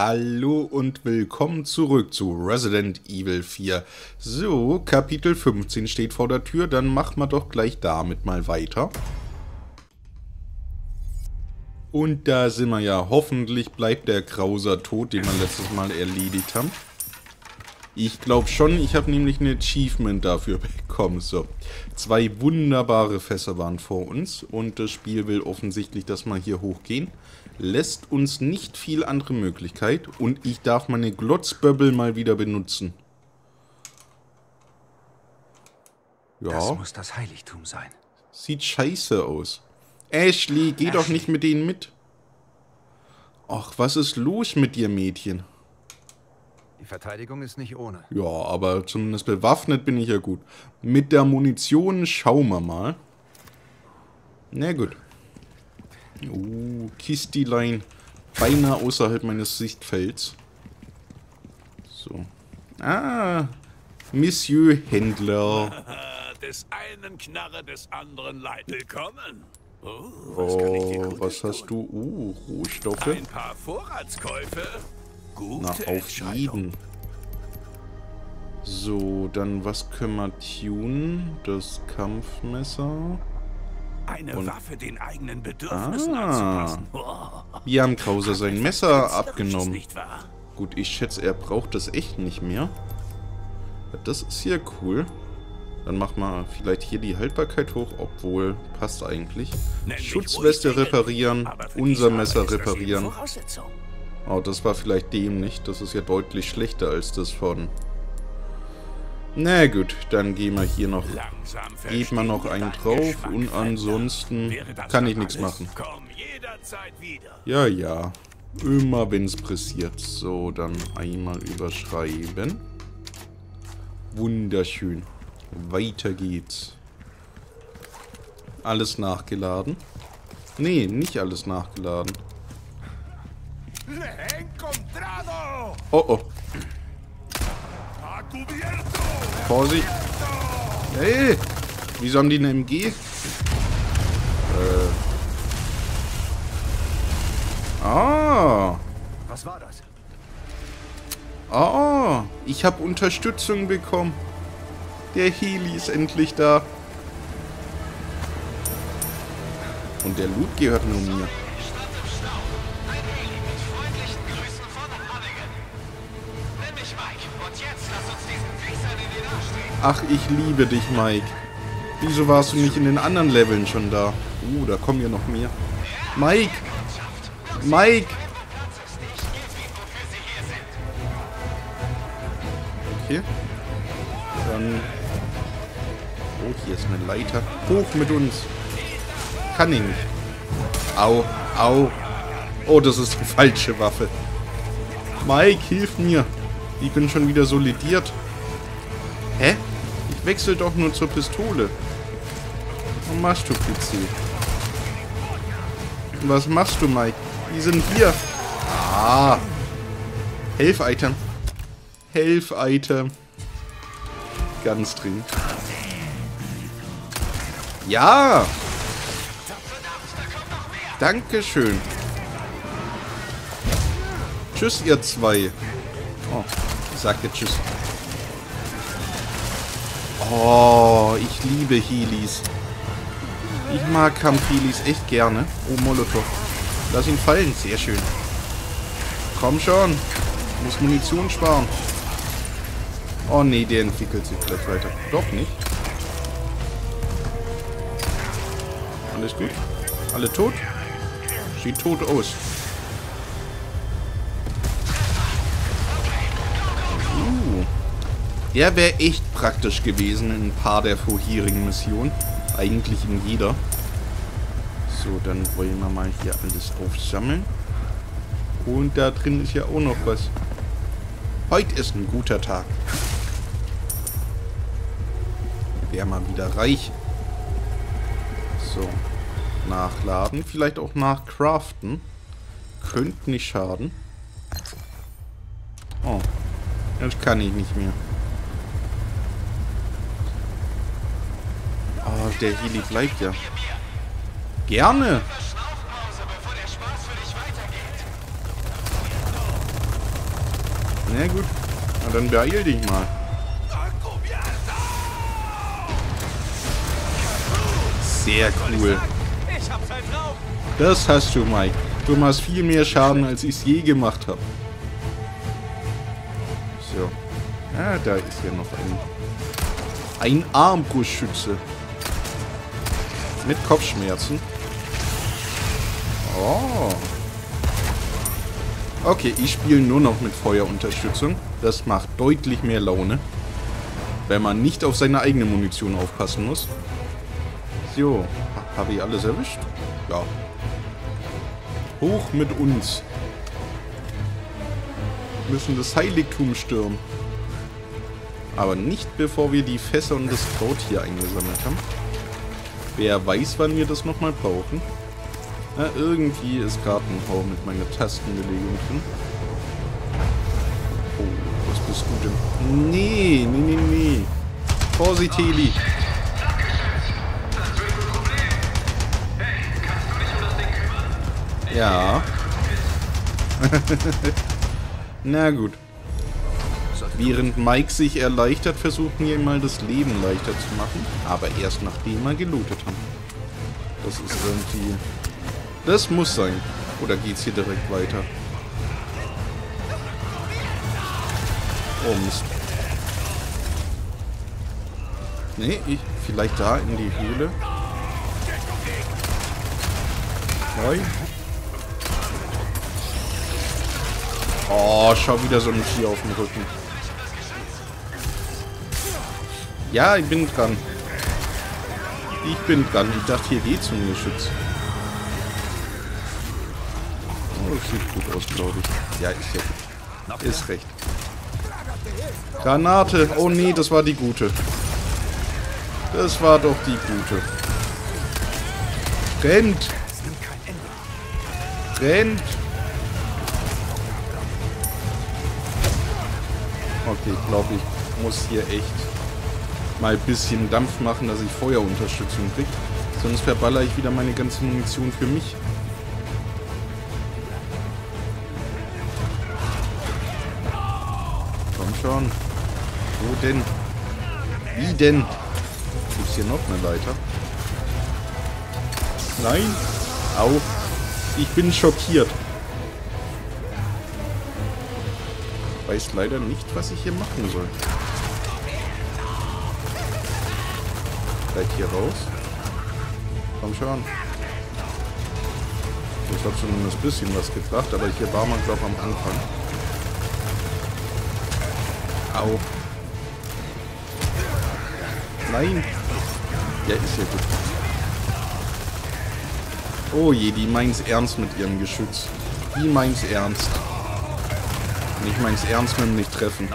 Hallo und willkommen zurück zu Resident Evil 4. So, Kapitel 15 steht vor der Tür, dann machen wir doch gleich damit mal weiter. Und da sind wir ja. Hoffentlich bleibt der Krauser tot, den wir letztes Mal erledigt haben. Ich glaube schon, ich habe nämlich ein Achievement dafür bekommen. So, zwei wunderbare Fässer waren vor uns und das Spiel will offensichtlich, dass wir hier hochgehen lässt uns nicht viel andere Möglichkeit und ich darf meine Glotzböbbel mal wieder benutzen. Ja. Das muss das Heiligtum sein. Sieht scheiße aus. Ashley, geh Ashley. doch nicht mit denen mit. Ach, was ist los mit dir, Mädchen? Die Verteidigung ist nicht ohne. Ja, aber zumindest bewaffnet bin ich ja gut. Mit der Munition schauen wir mal. Na gut. Oh, Kistilein. Beinahe außerhalb meines Sichtfelds. So. Ah, Monsieur Händler. des einen Knarre des anderen Leid. Willkommen. Oh, was, oh, was hast du? Uh, Rohstoffe. Ein paar Vorratskäufe. Gute auf jeden. So, dann was können wir tunen? Das Kampfmesser. Eine und Waffe den eigenen Bedürfnissen ah, anzupassen. Oh. Wir haben Krauser sein Messer abgenommen. Gut, ich schätze, er braucht das echt nicht mehr. Das ist hier cool. Dann machen wir vielleicht hier die Haltbarkeit hoch, obwohl passt eigentlich. Schutzweste reparieren, unser Messer reparieren. Oh, das war vielleicht dämlich. Das ist ja deutlich schlechter als das von na gut, dann gehen wir hier noch, geben wir noch einen drauf und ansonsten kann ich nichts machen. Ja, ja, immer wenn es pressiert. So, dann einmal überschreiben. Wunderschön. Weiter geht's. Alles nachgeladen. Nee, nicht alles nachgeladen. Oh oh. Vorsicht. Hey, wieso haben die eine MG? Äh. Ah. Was war das? Ah, ich habe Unterstützung bekommen. Der Heli ist endlich da. Und der Loot gehört nur mir. Ach, ich liebe dich, Mike. Wieso warst du nicht in den anderen Leveln schon da? Uh, da kommen ja noch mehr. Mike! Mike! Okay. Dann... Oh, hier ist eine Leiter. Hoch mit uns. Kann ich nicht. Au, au. Oh, das ist die falsche Waffe. Mike, hilf mir. Ich bin schon wieder solidiert. Wechsle doch nur zur Pistole. Was machst du, PC? Was machst du, Mike? Die sind hier. Ah. Helf-Item. Helf-Item. Ganz dringend. Ja! Dankeschön. Tschüss, ihr zwei. Oh, ich sag dir Tschüss. Oh, ich liebe Heelys. Ich mag Kampf-Heelys echt gerne. Oh, Molotow. Lass ihn fallen. Sehr schön. Komm schon. Muss Munition sparen. Oh nee, der entwickelt sich gleich weiter. Doch nicht. Alles gut? Alle tot? Sieht tot aus. Der wäre echt praktisch gewesen in ein paar der vorherigen Missionen. Eigentlich in jeder. So, dann wollen wir mal hier alles aufsammeln. Und da drin ist ja auch noch was. Heute ist ein guter Tag. Wäre mal wieder reich. So. Nachladen. Vielleicht auch nachcraften. Könnte nicht schaden. Oh. Das kann ich nicht mehr. Oh, der Heli bleibt ja. Gerne. Na gut. Na dann beeil dich mal. Sehr cool. Das hast du, Mike. Du machst viel mehr Schaden, als ich es je gemacht habe. So. Ah, da ist ja noch ein... Ein Armbrustschütze. Mit Kopfschmerzen. Oh. Okay, ich spiele nur noch mit Feuerunterstützung. Das macht deutlich mehr Laune. Wenn man nicht auf seine eigene Munition aufpassen muss. So, habe ich alles erwischt? Ja. Hoch mit uns. Wir müssen das Heiligtum stürmen. Aber nicht bevor wir die Fässer und das Kraut hier eingesammelt haben. Wer weiß, wann wir das nochmal brauchen. Na, irgendwie ist gerade ein Hau mit meiner Tastenbelegung drin. Oh, was bist du denn? Nee, nee, nee, nee. Vorsicht, Heli. Ja. Na gut. Während Mike sich erleichtert, versuchen wir mal das Leben leichter zu machen. Aber erst nachdem wir gelootet haben. Das ist irgendwie... Das muss sein. Oder geht's hier direkt weiter? Oh Mist. Nee, ich... Vielleicht da in die Höhle. Nein. Oh, schau wieder so ein Tier auf dem Rücken. Ja, ich bin dran. Ich bin dran. Ich dachte, hier geht's um Geschütz. Oh, das sieht gut aus, glaube ich. Ja, ist ja. Ist recht. Granate. Oh nee, das war die gute. Das war doch die gute. Rennt. Rennt. Okay, ich glaube, ich muss hier echt mal ein bisschen Dampf machen, dass ich Feuerunterstützung kriege. Sonst verballer ich wieder meine ganze Munition für mich. Komm schon. Wo denn? Wie denn? Gibt hier noch eine Leiter? Nein. Au. Ich bin schockiert. weiß leider nicht, was ich hier machen soll. Vielleicht hier raus. Komm schon. Das hat zumindest ein bisschen was gebracht, aber hier war man, glaube ich, am Anfang. Au. Nein. Ja, ist ja gut. Oh je, die meint's ernst mit ihrem Geschütz. Die meint's ernst. Und ich mein's ernst mit dem nicht treffen.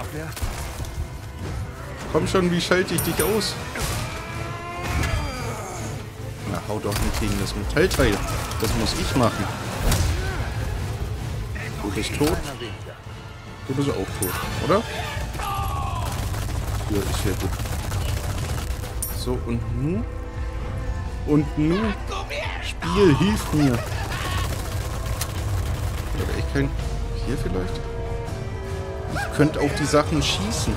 Komm schon, wie schalte ich dich aus? Doch nicht gegen das Metallteil. Das muss ich machen. Du bist tot. Du bist auch tot, oder? Ja, ist ja gut. So, und nu? Und nu? Spiel, hilf mir. Echt kein... Hier vielleicht? Ich könnte auch die Sachen schießen.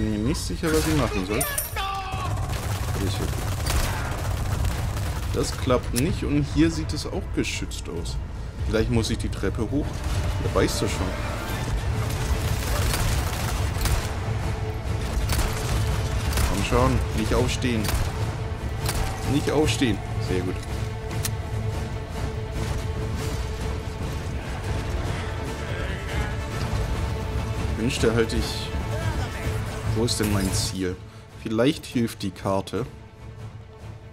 Bin mir nicht sicher, was ich machen soll. Das klappt nicht und hier sieht es auch geschützt aus. Vielleicht muss ich die Treppe hoch. Da weißt du schon. Komm schon, nicht aufstehen. Nicht aufstehen. Sehr gut. Ich wünschte halt ich... Wo ist denn mein Ziel? Vielleicht hilft die Karte.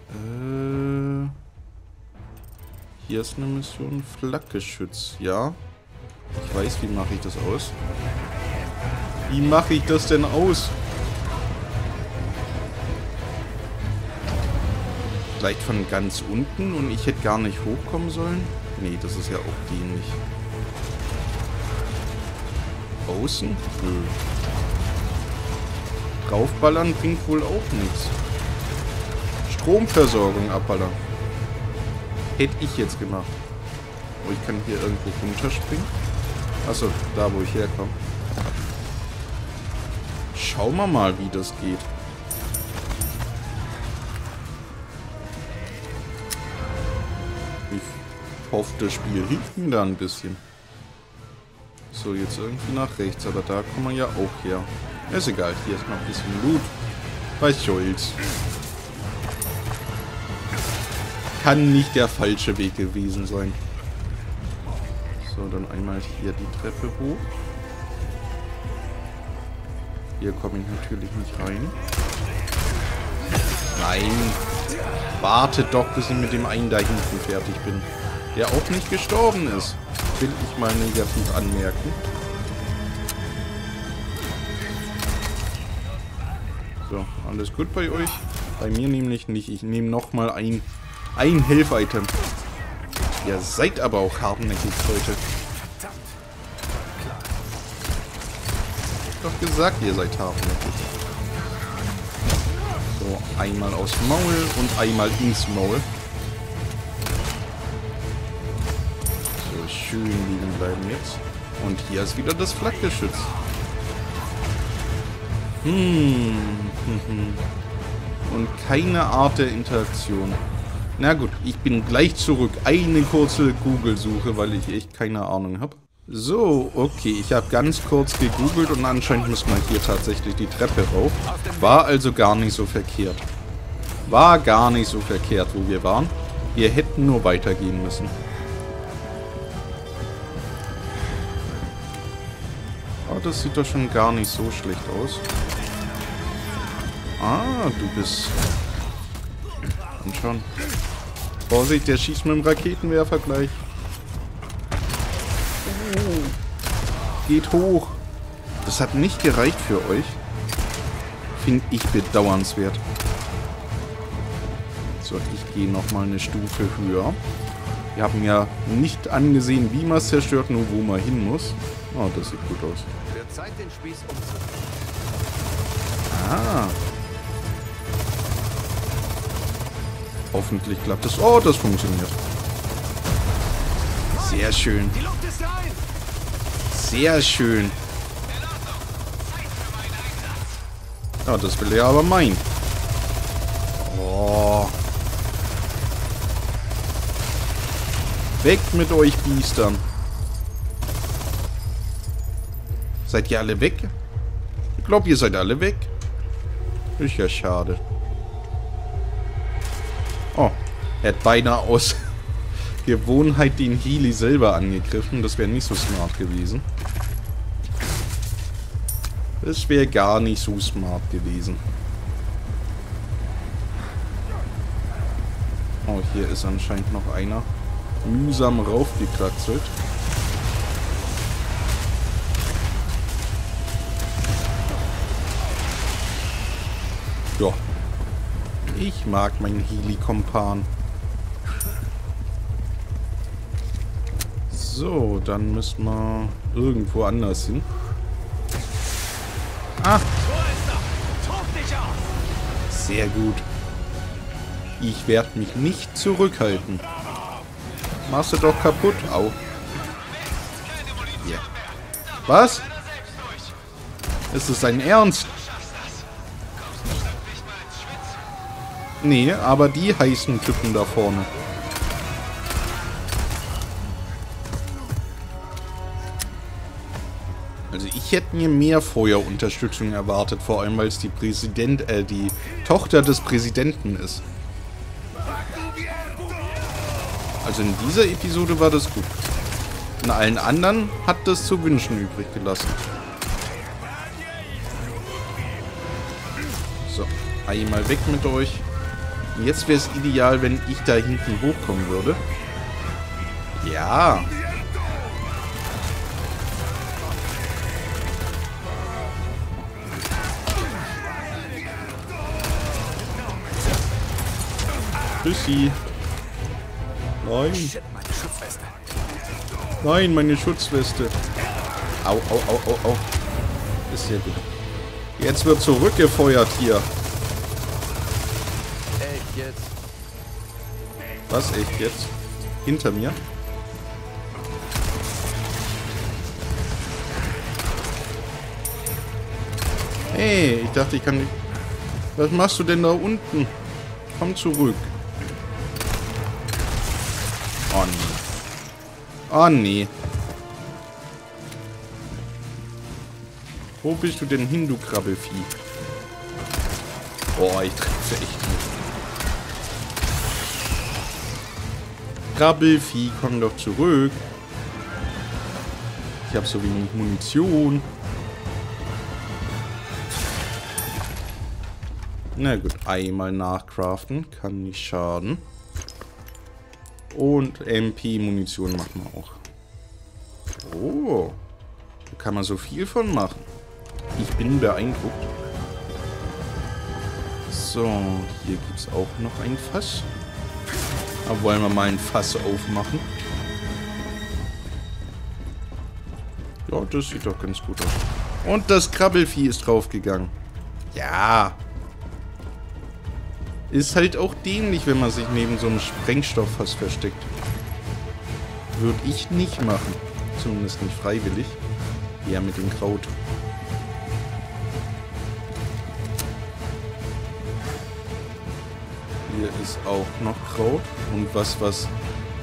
Äh... Hier ist eine Mission Flakgeschütz. Ja. Ich weiß, wie mache ich das aus. Wie mache ich das denn aus? Vielleicht von ganz unten und ich hätte gar nicht hochkommen sollen? Nee, das ist ja auch dienlich. Außen? Nö. Draufballern bringt wohl auch nichts. Stromversorgung abballern. Hätte ich jetzt gemacht. Oh, ich kann hier irgendwo runterspringen. Achso, da wo ich herkomme. Schauen wir mal, wie das geht. Ich hoffe, das Spiel hilft mir da ein bisschen. So, jetzt irgendwie nach rechts, aber da kommen wir ja auch her. Ist egal, hier ist noch ein bisschen Loot. Was soll's. Kann nicht der falsche Weg gewesen sein. So, dann einmal hier die Treppe hoch. Hier komme ich natürlich nicht rein. Nein. Wartet doch, bis ich mit dem einen da hinten fertig bin. Der auch nicht gestorben ist. Will ich mal negativ anmerken. So, alles gut bei euch? Bei mir nämlich nicht. Ich nehme nochmal ein, ein Hilfe-Item. Ihr seid aber auch hartnäckig heute. Ich hab doch gesagt, ihr seid hartnäckig. So, einmal aus Maul und einmal ins Maul. Schön liegen bleiben jetzt. Und hier ist wieder das Flakgeschütz. Hm. Und keine Art der Interaktion. Na gut, ich bin gleich zurück. Eine kurze Google-Suche, weil ich echt keine Ahnung habe. So, okay, ich habe ganz kurz gegoogelt und anscheinend muss man hier tatsächlich die Treppe rauf. War also gar nicht so verkehrt. War gar nicht so verkehrt, wo wir waren. Wir hätten nur weitergehen müssen. Das sieht doch schon gar nicht so schlecht aus. Ah, du bist... Und schon. Vorsicht, der schießt mit dem Raketenwerfer gleich. Oh. Geht hoch. Das hat nicht gereicht für euch. Finde ich bedauernswert. So, ich gehe nochmal eine Stufe höher. Wir haben ja nicht angesehen, wie man es zerstört, nur wo man hin muss. Oh, das sieht gut aus. Ah. Hoffentlich klappt das. Oh, das funktioniert. Sehr schön. Sehr schön. Ja, das will er aber meinen. Oh. Weg mit euch Biestern. Seid ihr alle weg? Ich glaube, ihr seid alle weg. Ist ja schade. Oh, er hat beinahe aus Gewohnheit den Healy selber angegriffen. Das wäre nicht so smart gewesen. Das wäre gar nicht so smart gewesen. Oh, hier ist anscheinend noch einer mühsam raufgekratzelt. Ja, ich mag meinen Healy-Kompan. So, dann müssen wir irgendwo anders hin. Ah! Sehr gut. Ich werde mich nicht zurückhalten. Machst du doch kaputt. Au. Yeah. Was? Ist es dein Ernst? Nee, aber die heißen Typen da vorne. Also ich hätte mir mehr Feuerunterstützung erwartet, vor allem weil es die Präsident, äh, die Tochter des Präsidenten ist. Also in dieser Episode war das gut. In allen anderen hat das zu wünschen übrig gelassen. So, einmal weg mit euch. Jetzt wäre es ideal, wenn ich da hinten hochkommen würde. Ja. Tschüssi. Nein. Nein, meine Schutzweste. Au, au, au, au, au. Ist sehr gut. Jetzt wird zurückgefeuert hier Was? Echt jetzt? hinter mir. Hey, ich dachte, ich kann nicht... Was machst du denn da unten? Komm zurück. Oh nee. Oh nee. Wo bist du denn hin, du Krabbelfieh? Boah, ich treffe echt nicht. Krabbelfieh, komm doch zurück. Ich habe so wenig Munition. Na gut, einmal nachcraften. Kann nicht schaden. Und MP-Munition machen wir auch. Oh. Da kann man so viel von machen. Ich bin beeindruckt. So, hier gibt es auch noch ein Fass. Aber wollen wir mal ein Fass aufmachen? Ja, das sieht doch ganz gut aus. Und das Krabbelvieh ist draufgegangen. Ja. Ist halt auch dämlich, wenn man sich neben so einem Sprengstofffass versteckt. Würde ich nicht machen. Zumindest nicht freiwillig. Ja, mit dem Kraut. Hier ist auch noch Kraut. Und was, was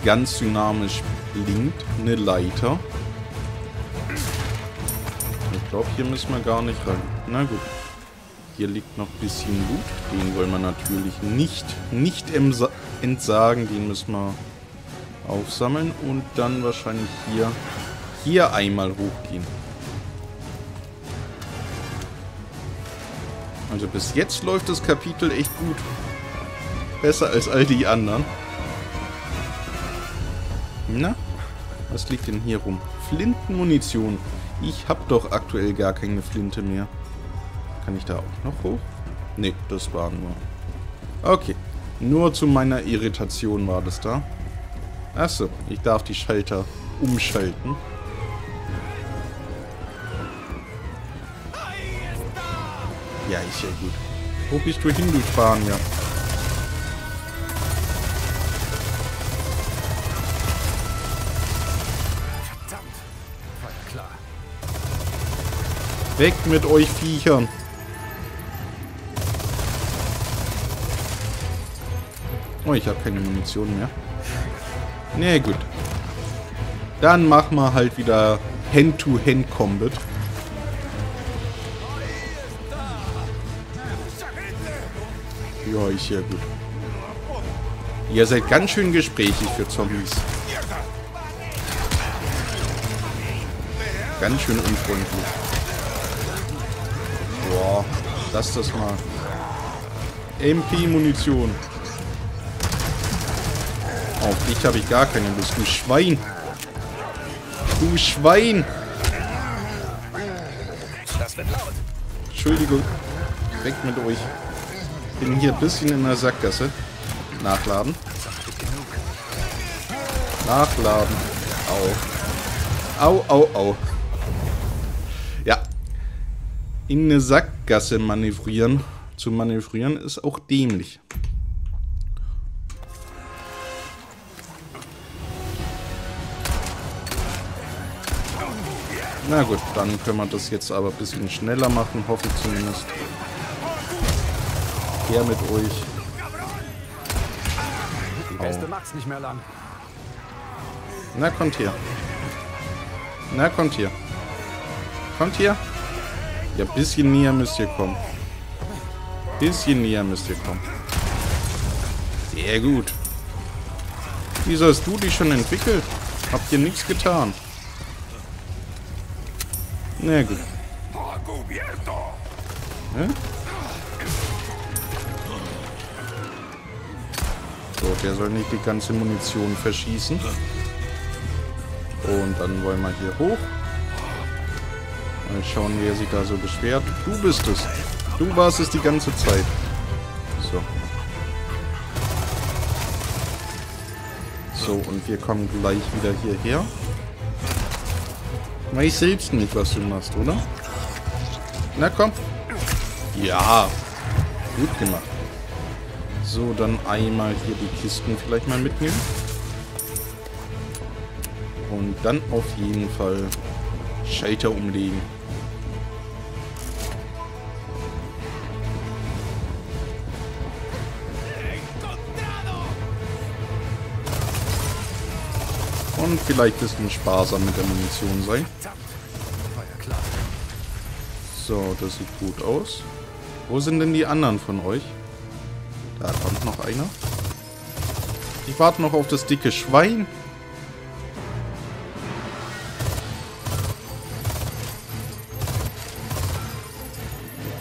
ganz dynamisch blinkt, eine Leiter. Ich glaube, hier müssen wir gar nicht rein. Na gut. Hier liegt noch ein bisschen Loot. Den wollen wir natürlich nicht, nicht entsagen. Den müssen wir aufsammeln. Und dann wahrscheinlich hier, hier einmal hochgehen. Also bis jetzt läuft das Kapitel echt gut. Besser als all die anderen. Na? Was liegt denn hier rum? Flintenmunition. Ich habe doch aktuell gar keine Flinte mehr. Kann ich da auch noch hoch? Ne, das war nur... Okay. Nur zu meiner Irritation war das da. Achso, ich darf die Schalter umschalten. Ja, ist ja gut. Wo bist du hin, du Spanier? Weg mit euch Viechern. Oh, ich habe keine Munition mehr. Nee, gut. Dann machen wir halt wieder Hand-to-Hand-Combat. Ja, ist ja gut. Ihr seid ganz schön gesprächig für Zombies. Ganz schön unfreundlich. Lass das mal. MP-Munition. Auf dich habe ich gar keine Lust. Du Schwein. Du Schwein. Entschuldigung. Weg mit euch. Bin hier ein bisschen in der Sackgasse. Nachladen. Nachladen. Au. Au, au, au. In eine Sackgasse manövrieren, zu manövrieren, ist auch dämlich. Na gut, dann können wir das jetzt aber ein bisschen schneller machen, hoffe ich zumindest. Her mit euch. Die Beste macht's nicht mehr lang. Na, kommt hier. Na, kommt hier. Kommt hier. Ja, bisschen näher müsst ihr kommen. Bisschen näher müsst ihr kommen. Sehr gut. Wieso hast du dich schon entwickelt? Habt ihr nichts getan? Na gut. Ja? So, der soll nicht die ganze Munition verschießen. Und dann wollen wir hier hoch. Mal schauen, wer sich da so beschwert. Du bist es. Du warst es die ganze Zeit. So. So, und wir kommen gleich wieder hierher. Weiß selbst nicht, was du machst, oder? Na komm. Ja. Gut gemacht. So, dann einmal hier die Kisten vielleicht mal mitnehmen. Und dann auf jeden Fall Schalter umlegen. Und vielleicht ein bisschen sparsam mit der Munition sein. So, das sieht gut aus. Wo sind denn die anderen von euch? Da kommt noch einer. Ich warte noch auf das dicke Schwein.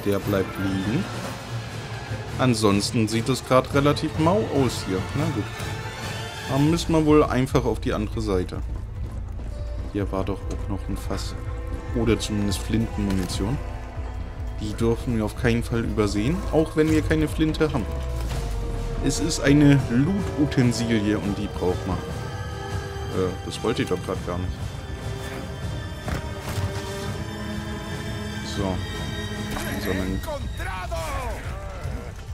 Der bleibt liegen. Ansonsten sieht es gerade relativ mau aus hier. Na gut. Dann müssen wir wohl einfach auf die andere Seite. Hier war doch auch noch ein Fass. Oder zumindest Flintenmunition. Die dürfen wir auf keinen Fall übersehen, auch wenn wir keine Flinte haben. Es ist eine Loot-Utensilie und die braucht man. Äh, das wollte ich doch gerade gar nicht. So. Sammeln.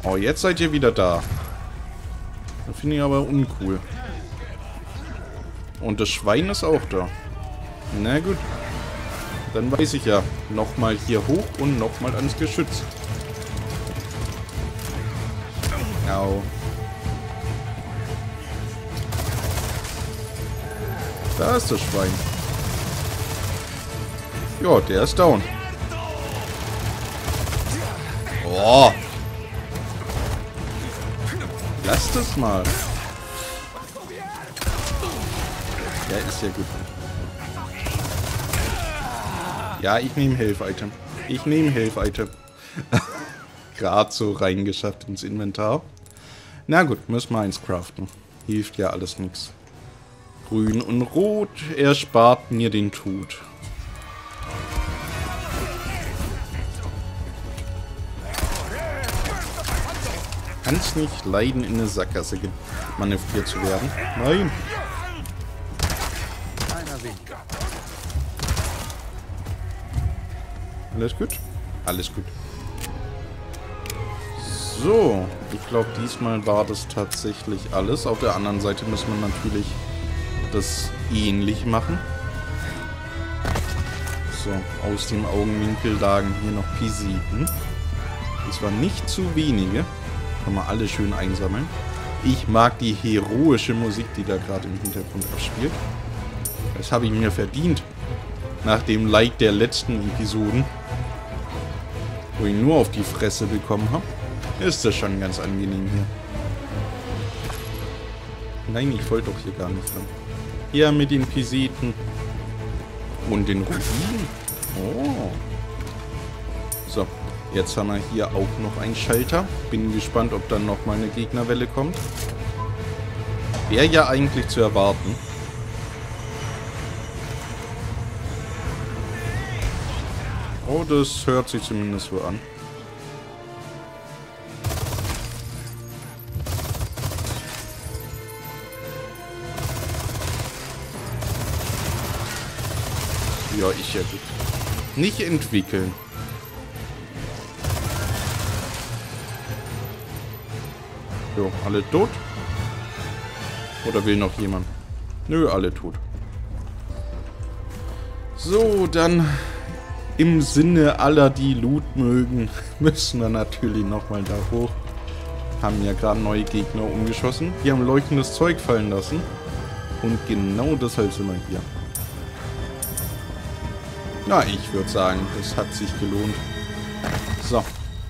Oh, jetzt seid ihr wieder da. Das finde ich aber uncool. Und das Schwein ist auch da. Na gut. Dann weiß ich ja. Nochmal hier hoch und nochmal ans Geschütz. Au. Da ist das Schwein. Ja, der ist down. Oh. Lass das mal. Ja, ist ja gut. Ja, ich nehme Health-Item. Ich nehme Health-Item. Gerade so reingeschafft ins Inventar. Na gut, müssen wir eins craften. Hilft ja alles nichts. Grün und Rot erspart mir den Tod. Kann's nicht leiden, in eine Sackgasse manövriert zu werden. Nein. Alles gut? Alles gut. So, ich glaube, diesmal war das tatsächlich alles. Auf der anderen Seite müssen wir natürlich das ähnlich machen. So, aus dem Augenwinkel lagen hier noch Pisiten. Das waren nicht zu wenige. Kann man alle schön einsammeln. Ich mag die heroische Musik, die da gerade im Hintergrund abspielt. Das habe ich mir verdient. Nach dem Like der letzten Episoden. Wo ich nur auf die Fresse bekommen habe. Ist das schon ganz angenehm hier. Nein, ich wollte doch hier gar nicht dran. Hier mit den Piseten. Und den Rubinen. Oh. So, jetzt haben wir hier auch noch einen Schalter. Bin gespannt, ob dann nochmal eine Gegnerwelle kommt. Wäre ja eigentlich zu erwarten. Oh, das hört sich zumindest so an. Ja, ich ja. Nicht entwickeln. So, alle tot? Oder will noch jemand? Nö, alle tot. So, dann im Sinne aller, die Loot mögen, müssen wir natürlich nochmal da hoch. Haben ja gerade neue Gegner umgeschossen. Die haben leuchtendes Zeug fallen lassen. Und genau deshalb sind wir hier. Na, ich würde sagen, das hat sich gelohnt. So,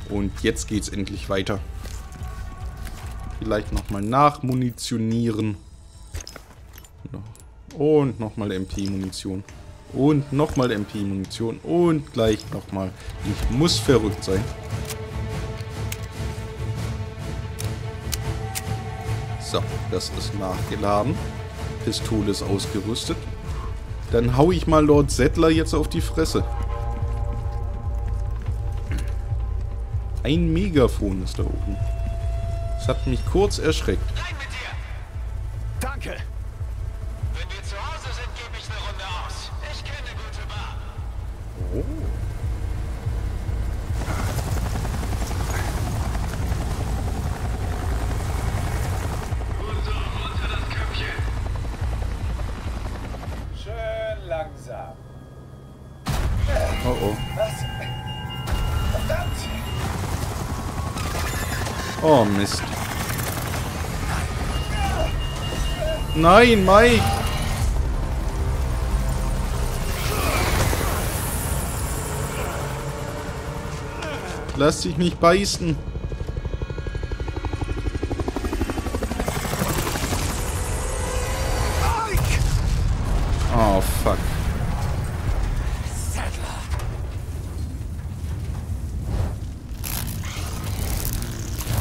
und jetzt geht's endlich weiter. Vielleicht nochmal nachmunitionieren. Und nochmal MP-Munition. Und nochmal MP-Munition. Und gleich nochmal. Ich muss verrückt sein. So, das ist nachgeladen. Pistole ist ausgerüstet. Dann hau ich mal Lord Settler jetzt auf die Fresse. Ein Megafon ist da oben. Das hat mich kurz erschreckt. Oh, Mist. Nein, Mike! Lass dich nicht beißen.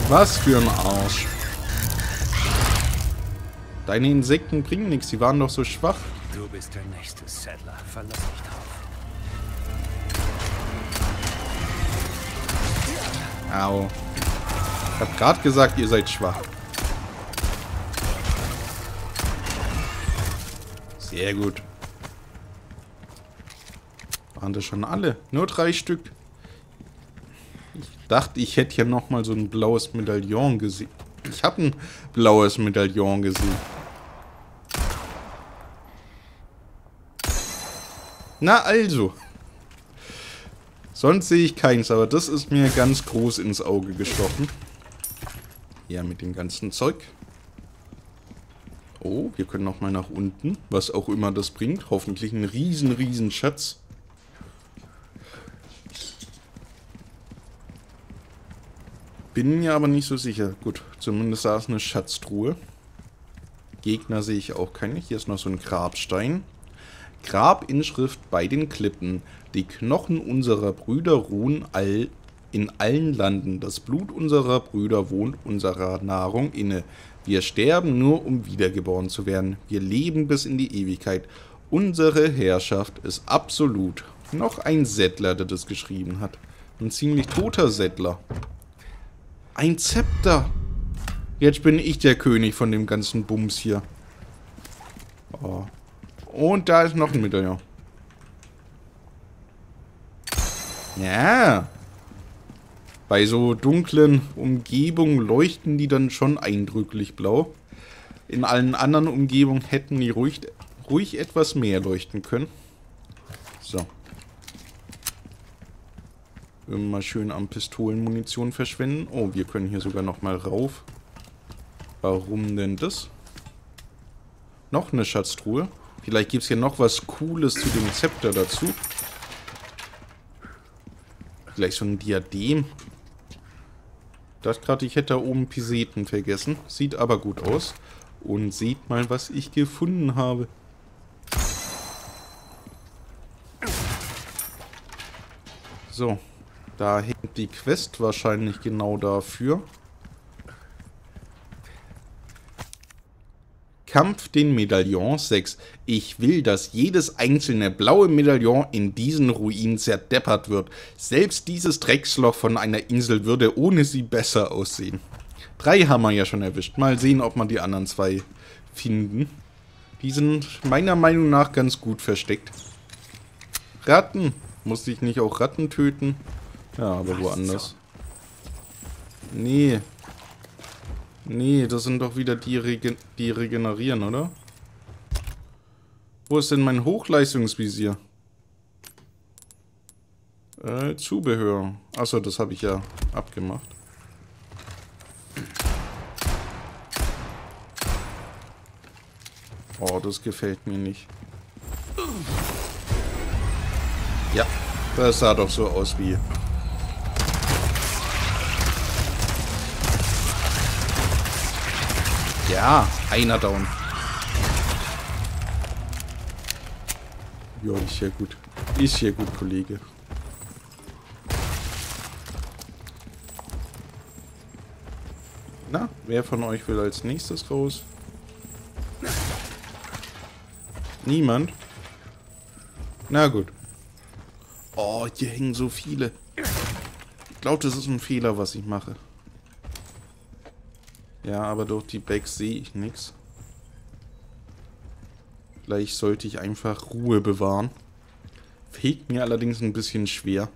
Was für ein Arsch. Deine Insekten bringen nichts, die waren doch so schwach. Du bist der nächste Saddler. Verlass dich drauf. Au. Ich hab grad gesagt, ihr seid schwach. Sehr gut. Waren das schon alle? Nur drei Stück. Dachte, ich hätte hier nochmal so ein blaues Medaillon gesehen. Ich habe ein blaues Medaillon gesehen. Na also. Sonst sehe ich keins, aber das ist mir ganz groß ins Auge gestochen. Ja, mit dem ganzen Zeug. Oh, wir können nochmal nach unten. Was auch immer das bringt. Hoffentlich ein riesen, riesen Schatz. Bin mir aber nicht so sicher. Gut, zumindest da ist eine Schatztruhe. Gegner sehe ich auch keine. Hier ist noch so ein Grabstein. Grabinschrift bei den Klippen. Die Knochen unserer Brüder ruhen all in allen Landen. Das Blut unserer Brüder wohnt unserer Nahrung inne. Wir sterben nur, um wiedergeboren zu werden. Wir leben bis in die Ewigkeit. Unsere Herrschaft ist absolut. Noch ein Settler, der das geschrieben hat. Ein ziemlich toter Settler. Ein Zepter. Jetzt bin ich der König von dem ganzen Bums hier. Oh. Und da ist noch ein Medaillon. Ja. Bei so dunklen Umgebungen leuchten die dann schon eindrücklich blau. In allen anderen Umgebungen hätten die ruhig, ruhig etwas mehr leuchten können. So. Immer schön am Pistolenmunition verschwenden. Oh, wir können hier sogar nochmal rauf. Warum denn das? Noch eine Schatztruhe. Vielleicht gibt es hier noch was Cooles zu dem Zepter dazu. Vielleicht so ein Diadem. Das gerade, ich hätte da oben Piseten vergessen. Sieht aber gut aus. Und seht mal, was ich gefunden habe. So. Da hängt die Quest wahrscheinlich genau dafür. Kampf den Medaillon 6. Ich will, dass jedes einzelne blaue Medaillon in diesen Ruinen zerdeppert wird. Selbst dieses Drecksloch von einer Insel würde ohne sie besser aussehen. Drei haben wir ja schon erwischt. Mal sehen, ob wir die anderen zwei finden. Die sind meiner Meinung nach ganz gut versteckt. Ratten. Muss ich nicht auch Ratten töten? Ja, aber woanders. Nee, Nee, das sind doch wieder die, Regen die regenerieren, oder? Wo ist denn mein Hochleistungsvisier? Äh, Zubehör. Achso, das habe ich ja abgemacht. Oh, das gefällt mir nicht. Ja, das sah doch so aus wie Ja, einer down. Ja, ist ja gut. Ist ja gut, Kollege. Na, wer von euch will als nächstes raus? Niemand? Na gut. Oh, hier hängen so viele. Ich glaube, das ist ein Fehler, was ich mache. Ja, aber durch die Bags sehe ich nichts. Vielleicht sollte ich einfach Ruhe bewahren. Fehlt mir allerdings ein bisschen schwer.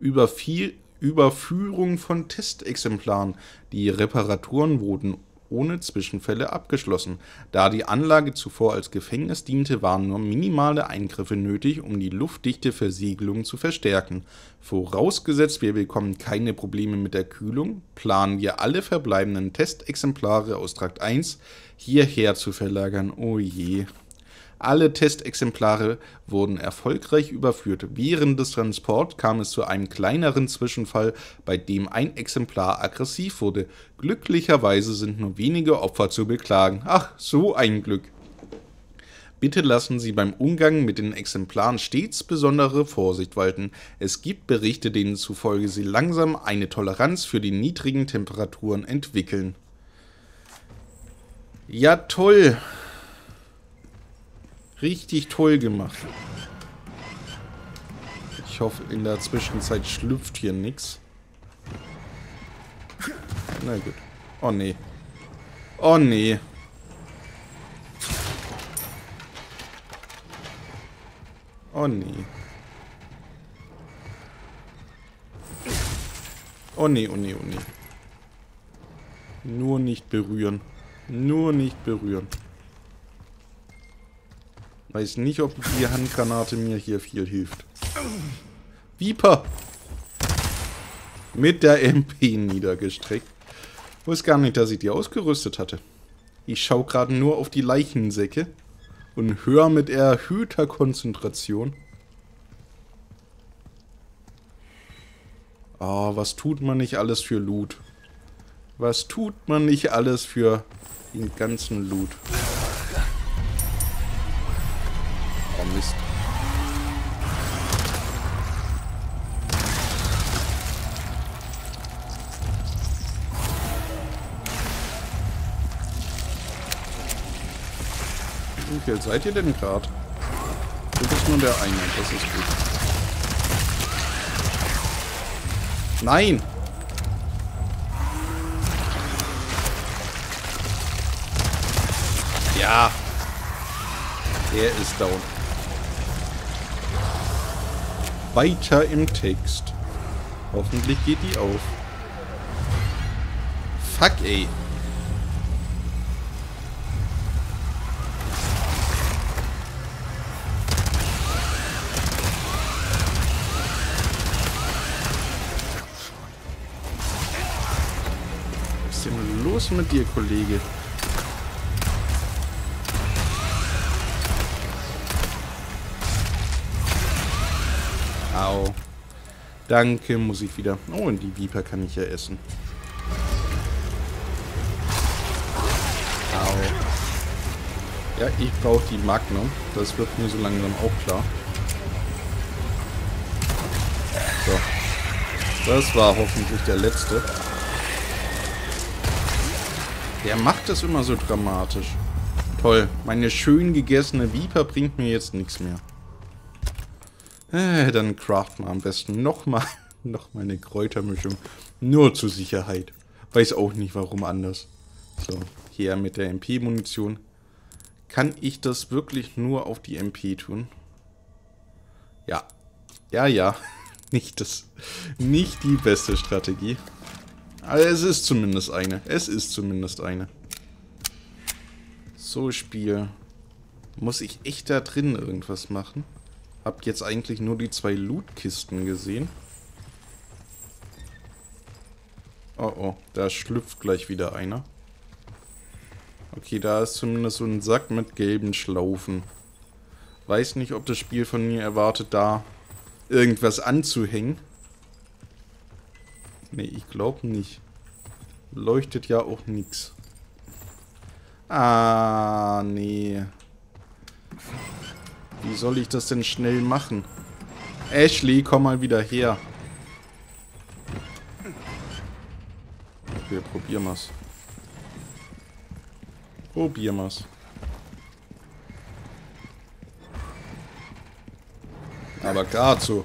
Über viel Überführung von Testexemplaren. Die Reparaturen wurden ohne Zwischenfälle abgeschlossen. Da die Anlage zuvor als Gefängnis diente, waren nur minimale Eingriffe nötig, um die luftdichte Versiegelung zu verstärken. Vorausgesetzt, wir bekommen keine Probleme mit der Kühlung, planen wir alle verbleibenden Testexemplare aus Trakt 1 hierher zu verlagern. Oh je. Alle Testexemplare wurden erfolgreich überführt. Während des Transports kam es zu einem kleineren Zwischenfall, bei dem ein Exemplar aggressiv wurde. Glücklicherweise sind nur wenige Opfer zu beklagen. Ach, so ein Glück. Bitte lassen Sie beim Umgang mit den Exemplaren stets besondere Vorsicht walten. Es gibt Berichte, denen zufolge sie langsam eine Toleranz für die niedrigen Temperaturen entwickeln. Ja, toll. Richtig toll gemacht. Ich hoffe, in der Zwischenzeit schlüpft hier nichts. Na gut. Oh nee. Oh nee. Oh nee. Oh nee, oh nee, oh nee. Nur nicht berühren. Nur nicht berühren. Weiß nicht, ob die Handgranate mir hier viel hilft. Viper! Mit der MP niedergestreckt. Ich wusste gar nicht, dass ich die ausgerüstet hatte. Ich schaue gerade nur auf die Leichensäcke und höre mit erhöhter Konzentration. Oh, was tut man nicht alles für Loot? Was tut man nicht alles für den ganzen Loot? Viel seid ihr denn gerade? Du bist nur der eine, das ist gut. Nein! Ja. Er ist down. Weiter im Text. Hoffentlich geht die auf. Fuck, ey. Ist denn los mit dir, Kollege? Au. Danke, muss ich wieder... Oh, und die Viper kann ich ja essen. Au. Ja, ich brauche die Magnum. Das wird mir so langsam auch klar. So. Das war hoffentlich der letzte. Der macht das immer so dramatisch. Toll. Meine schön gegessene Viper bringt mir jetzt nichts mehr. Äh, dann craften wir am besten nochmal noch mal eine Kräutermischung. Nur zur Sicherheit. Weiß auch nicht, warum anders. So, hier mit der MP-Munition. Kann ich das wirklich nur auf die MP tun? Ja. Ja, ja. Nicht das. Nicht die beste Strategie. Aber es ist zumindest eine. Es ist zumindest eine. So, Spiel. Muss ich echt da drin irgendwas machen? Hab jetzt eigentlich nur die zwei Lootkisten gesehen. Oh oh, da schlüpft gleich wieder einer. Okay, da ist zumindest so ein Sack mit gelben Schlaufen. Weiß nicht, ob das Spiel von mir erwartet, da irgendwas anzuhängen. Nee, ich glaube nicht. Leuchtet ja auch nichts. Ah, nee. Wie soll ich das denn schnell machen? Ashley, komm mal wieder her. Okay, probieren wir's. Probieren wir's. Aber gerade so.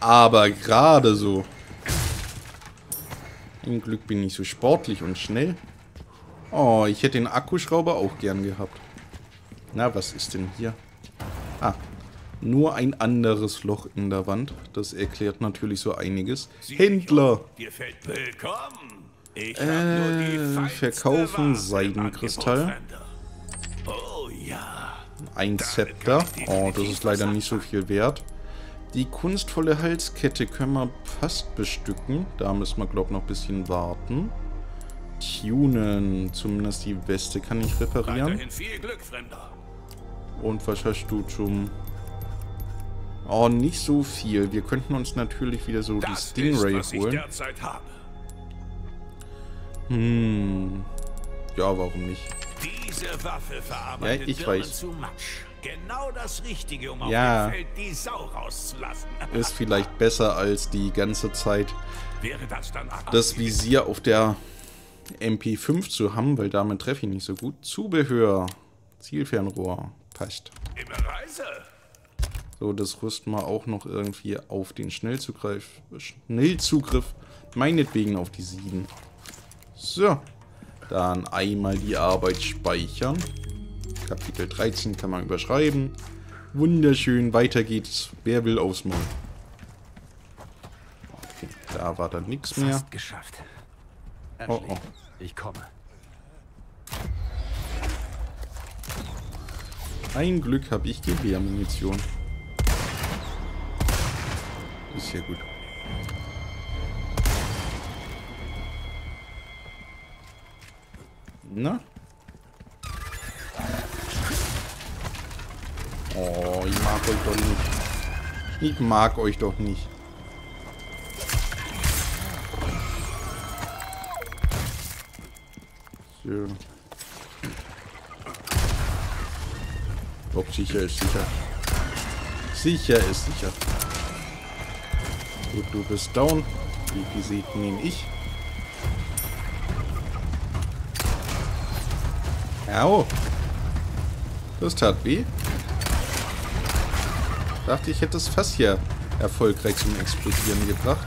Aber gerade so. Ein Glück bin ich so sportlich und schnell. Oh, ich hätte den Akkuschrauber auch gern gehabt. Na, was ist denn hier? Ah, nur ein anderes Loch in der Wand. Das erklärt natürlich so einiges. Sie Händler! Willkommen. Äh, verkaufen Seidenkristall. Oh ja. Ein Zepter. Oh, das ist leider nicht so viel wert. Die kunstvolle Halskette können wir fast bestücken. Da müssen wir, glaube ich, noch ein bisschen warten. Tunen. Zumindest die Weste kann ich reparieren. viel Glück, Fremder. Und was hast du zum... Oh, nicht so viel. Wir könnten uns natürlich wieder so das die Stingray ist, holen. Hm. Ja, warum nicht? Diese Waffe verarbeitet ja, ich weiß. Genau das Richtige, um ja. auf dem Feld die Sau rauszulassen. ist vielleicht besser als die ganze Zeit Wäre das, das Visier auf der MP5 zu haben, weil damit treffe ich nicht so gut. Zubehör. Zielfernrohr. Passt. So, das rüsten wir auch noch irgendwie auf den Schnellzugriff. Schnellzugriff. Meinetwegen auf die 7. So. Dann einmal die Arbeit speichern. Kapitel 13 kann man überschreiben. Wunderschön, weiter geht's. Wer will aufs Maul? Okay, da war dann nichts mehr. Fast geschafft. Oh, oh. Ich komme. Ein Glück habe ich Gewehrmunition. Ist ja gut. Na? Oh, ich mag euch doch nicht. Ich mag euch doch nicht. So. Ob sicher ist sicher. Sicher ist sicher. Gut, du bist down. Wie viel nehme ich? Au. Das tat weh. Dachte ich, hätte das Fass hier erfolgreich zum Explodieren gebracht.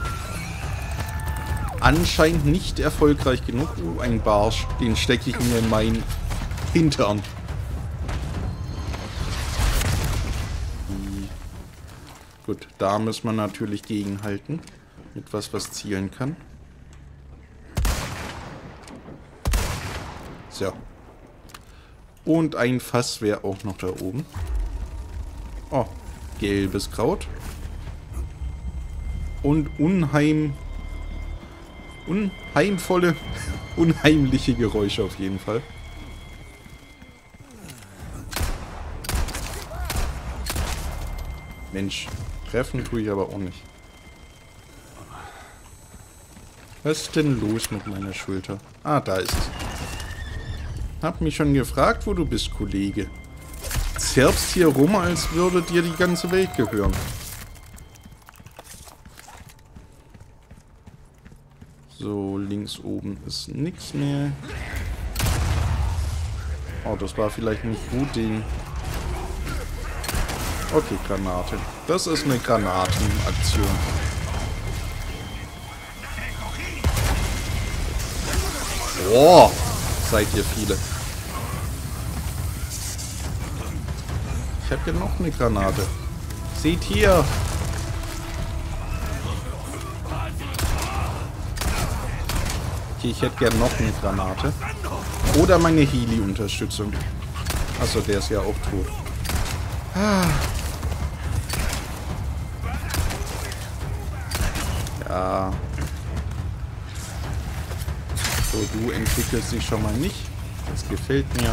Anscheinend nicht erfolgreich genug. Oh, ein Barsch. Den stecke ich mir in meinen Hintern. Gut, da muss man natürlich gegenhalten. Mit was, was zielen kann. So. Und ein Fass wäre auch noch da oben. Oh, gelbes Kraut. Und unheim... Unheimvolle, unheimliche Geräusche auf jeden Fall. Mensch, treffen tue ich aber auch nicht. Was ist denn los mit meiner Schulter? Ah, da ist es. Hab mich schon gefragt, wo du bist, Kollege. Zerrst hier rum, als würde dir die ganze Welt gehören. So, links oben ist nichts mehr. Oh, das war vielleicht nicht gut, den... Okay, Granate. Das ist eine Granatenaktion. Boah, seid ihr viele. Habe hier noch eine Granate. Seht hier. Okay, ich hätte gern noch eine Granate. Oder meine Healy-Unterstützung. Achso, der ist ja auch tot. Ah. Ja. So, du entwickelst dich schon mal nicht. Das gefällt mir.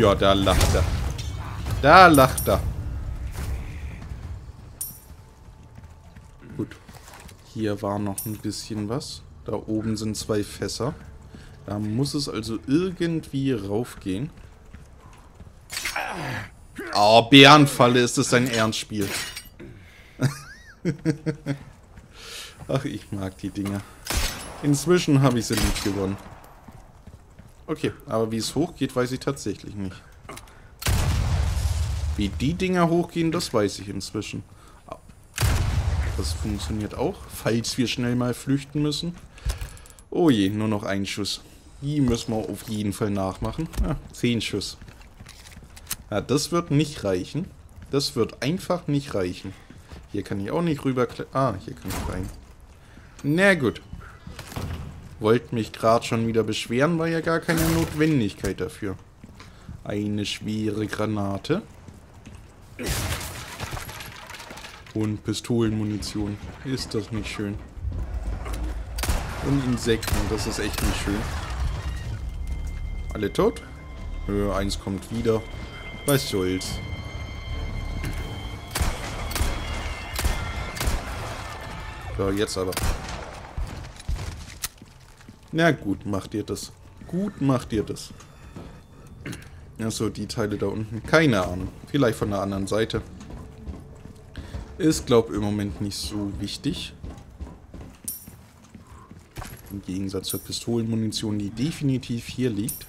Ja, da lacht er. Da lacht er. Gut. Hier war noch ein bisschen was. Da oben sind zwei Fässer. Da muss es also irgendwie raufgehen. Oh, Bärenfalle, ist das ein Ernstspiel. Ach, ich mag die Dinger. Inzwischen habe ich sie nicht gewonnen. Okay, aber wie es hochgeht, weiß ich tatsächlich nicht. Wie die Dinger hochgehen, das weiß ich inzwischen. Das funktioniert auch, falls wir schnell mal flüchten müssen. Oh je, nur noch ein Schuss. Die müssen wir auf jeden Fall nachmachen. Ja, zehn Schuss. Ja, das wird nicht reichen. Das wird einfach nicht reichen. Hier kann ich auch nicht rüber... Ah, hier kann ich rein. Na gut. Wollt mich gerade schon wieder beschweren, war ja gar keine Notwendigkeit dafür. Eine schwere Granate. Und Pistolenmunition. Ist das nicht schön? Und Insekten, das ist echt nicht schön. Alle tot? Nö, eins kommt wieder. Was soll's. So, jetzt aber. Na gut, macht ihr das. Gut macht ihr das. Achso, die Teile da unten. Keine Ahnung. Vielleicht von der anderen Seite. Ist, glaube im Moment nicht so wichtig. Im Gegensatz zur Pistolenmunition, die definitiv hier liegt.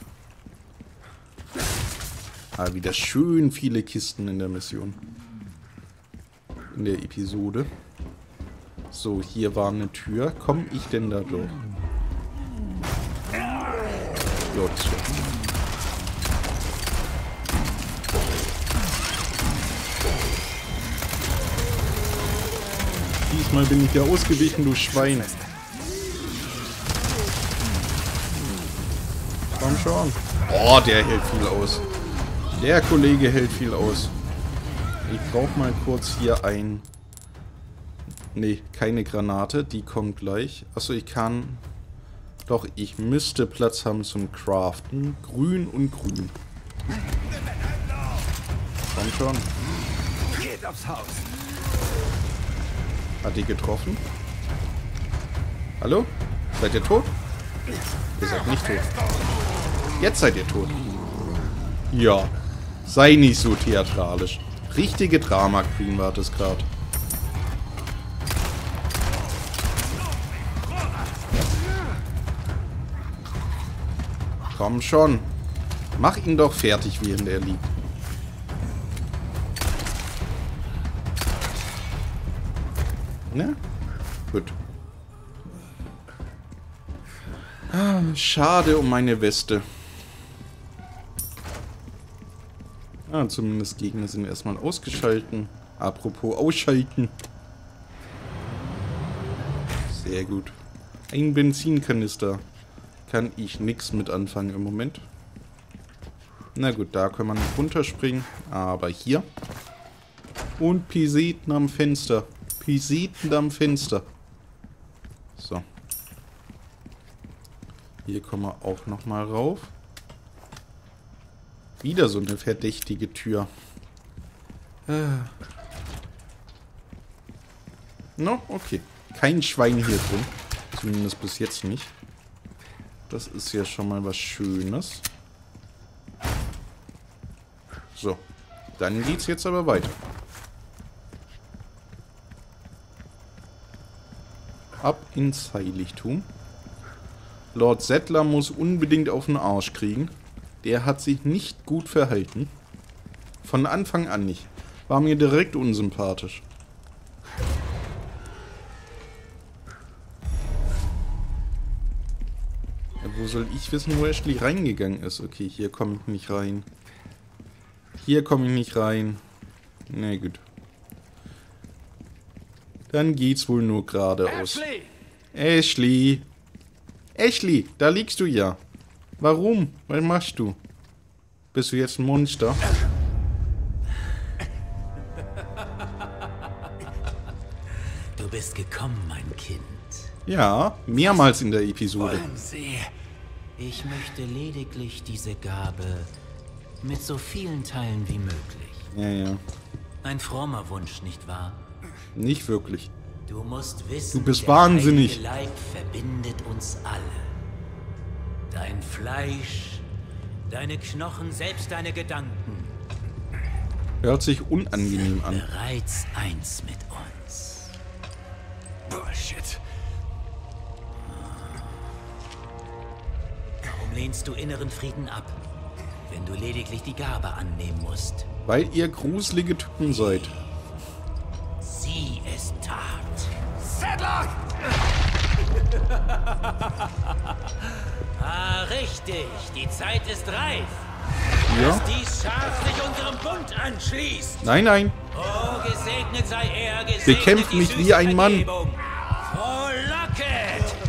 Ah, wieder schön viele Kisten in der Mission. In der Episode. So, hier war eine Tür. Komme ich denn da durch? Gott. Diesmal bin ich ja ausgewichen, du Schwein. Komm schon. Oh, der hält viel aus. Der Kollege hält viel aus. Ich brauche mal kurz hier ein... Ne, keine Granate. Die kommt gleich. Achso, ich kann... Doch, ich müsste Platz haben zum Craften. Grün und grün. Komm schon. Geht aufs Haus. Hat die getroffen? Hallo? Seid ihr tot? Ihr seid nicht tot. Jetzt seid ihr tot. Ja. Sei nicht so theatralisch. Richtige Drama Queen war das gerade. Komm schon. Mach ihn doch fertig, während er liegt. Ne? Gut. Ah, schade um meine Weste. Ah, zumindest Gegner sind erstmal ausgeschalten. Apropos ausschalten. Sehr gut. Ein Benzinkanister. Kann ich nichts mit anfangen im Moment. Na gut, da kann man nicht runterspringen. Aber hier. Und Piseten am Fenster. Piseten am Fenster. So. Hier kommen wir auch nochmal rauf. Wieder so eine verdächtige Tür. Ah. No, okay. Kein Schwein hier drin. Zumindest bis jetzt nicht. Das ist ja schon mal was Schönes. So. Dann geht's jetzt aber weiter. Ab ins Heiligtum. Lord Settler muss unbedingt auf den Arsch kriegen. Der hat sich nicht gut verhalten. Von Anfang an nicht. War mir direkt unsympathisch. Wo soll ich wissen, wo Ashley reingegangen ist? Okay, hier komme ich nicht rein. Hier komme ich nicht rein. Na gut. Dann geht's wohl nur geradeaus. Ashley! Ashley! Ashley, da liegst du ja. Warum? Was machst du? Bist du jetzt ein Monster? Du bist gekommen, mein Kind. Ja, mehrmals in der Episode. Wollen Sie? Ich möchte lediglich diese Gabe mit so vielen Teilen wie möglich. Ja, ja. Ein frommer Wunsch, nicht wahr? Nicht wirklich. Du musst wissen, du bist wahnsinnig. Der Leib verbindet uns alle. Dein Fleisch, deine Knochen, selbst deine Gedanken. Hört sich unangenehm an. Bereits eins mit uns. Bullshit. Lehnst du inneren Frieden ab, wenn du lediglich die Gabe annehmen musst? Weil ihr gruselige Typen seid. Sie es tat. Sadler! ah, richtig. Die Zeit ist reif. Ja. Nein, nein. Oh, gesegnet sei er, gesegnet Bekämpf mich wie ein Mann. Frohlocket.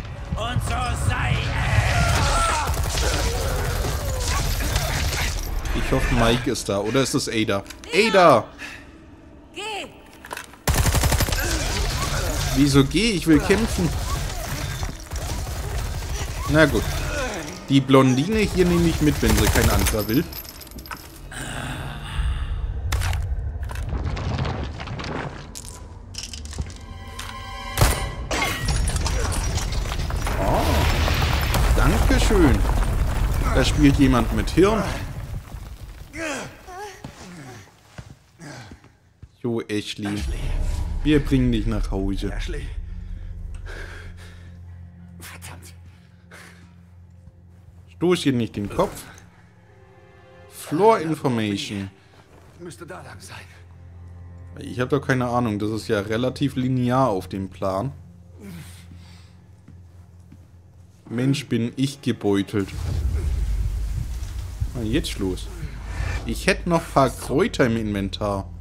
Hoffe, Mike ist da. Oder ist es Ada? Ada! Wieso geh? Ich will kämpfen. Na gut. Die Blondine hier nehme ich mit, wenn sie kein anderer will. Oh. Dankeschön. Da spielt jemand mit Hirn. Jo, Ashley. Wir bringen dich nach Hause. Ashley. Verdammt. Stoß hier nicht den Kopf. Floor Information. Müsste da lang sein. Ich habe doch keine Ahnung. Das ist ja relativ linear auf dem Plan. Mensch, bin ich gebeutelt. Na, jetzt Schluss. Ich hätte noch ein paar Kräuter im Inventar.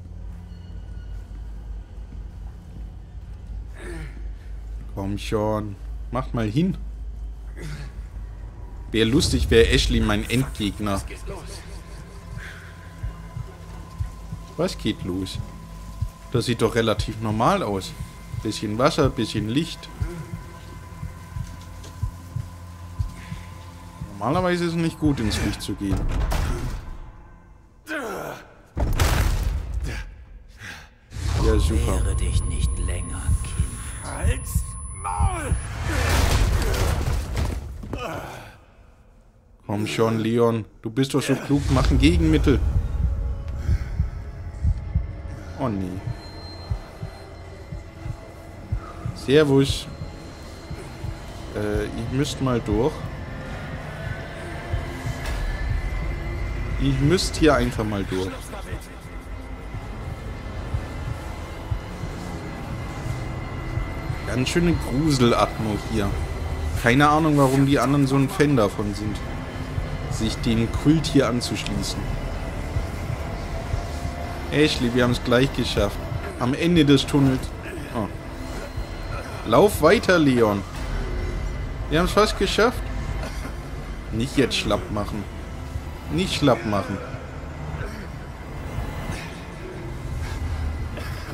Komm schon. Macht mal hin. Wäre lustig, wäre Ashley mein Endgegner. Was geht los? Das sieht doch relativ normal aus. Bisschen Wasser, bisschen Licht. Normalerweise ist es nicht gut, ins Licht zu gehen. Ja, super. Wehre dich nicht länger, Kind. Halt's Maul! Komm schon, Leon. Du bist doch so klug. Mach ein Gegenmittel. Oh nee. Servus. Äh, ich müsst mal durch. Ich müsst hier einfach mal durch. Ganz schöne Gruselatmo hier. Keine Ahnung, warum die anderen so ein Fan davon sind. Sich den Kult hier anzuschließen. Ashley, wir haben es gleich geschafft. Am Ende des Tunnels. Oh. Lauf weiter, Leon. Wir haben es fast geschafft. Nicht jetzt schlapp machen. Nicht schlapp machen.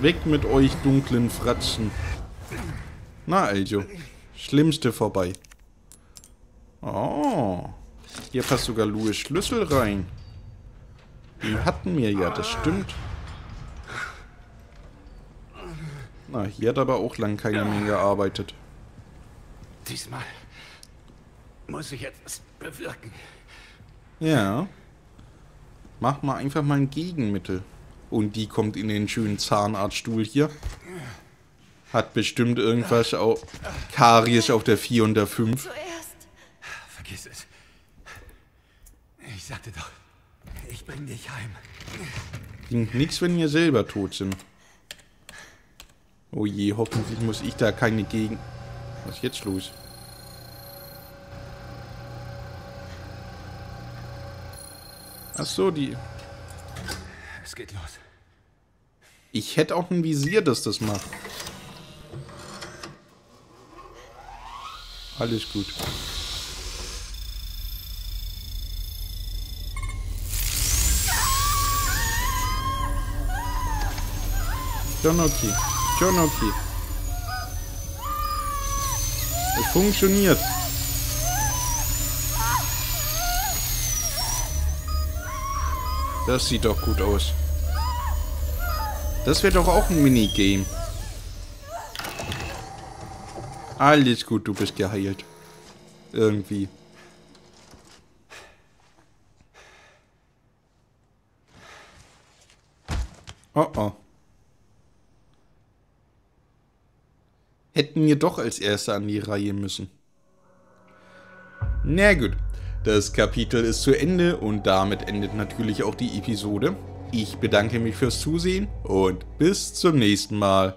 Weg mit euch dunklen Fratzen. Na also. Schlimmste vorbei. Oh. Hier passt sogar Louis Schlüssel rein. Den hatten wir ja, das stimmt. Na, hier hat aber auch lang keiner mehr gearbeitet. Diesmal muss ich etwas bewirken. Ja. Mach mal einfach mal ein Gegenmittel. Und die kommt in den schönen Zahnarztstuhl hier. Hat bestimmt irgendwas auf Karies auf der 4 und der 5. Zuerst. Vergiss es. Ich sagte doch, ich bring dich heim. Bringt nichts, wenn wir selber tot sind. Oh je, hoffentlich muss ich da keine Gegen... Was ist jetzt los? Ach so, die... Es geht los. Ich hätte auch ein Visier, das das macht. Alles gut. Schon okay. Schon okay. Es funktioniert. Das sieht doch gut aus. Das wäre doch auch ein Minigame. Alles gut, du bist geheilt. Irgendwie. Oh oh. Hätten wir doch als Erster an die Reihe müssen. Na gut. Das Kapitel ist zu Ende und damit endet natürlich auch die Episode. Ich bedanke mich fürs Zusehen und bis zum nächsten Mal.